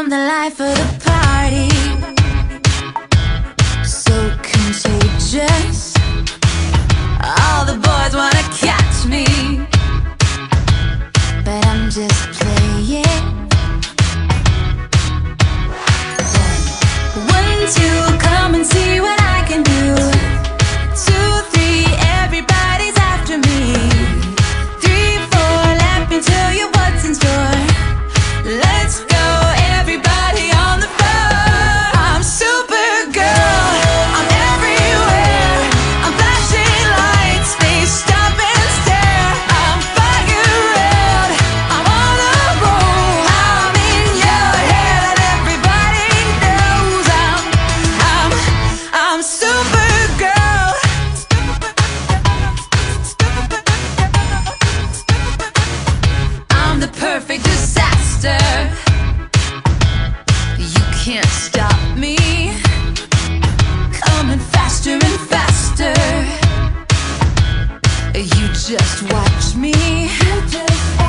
from the life of the just watch me.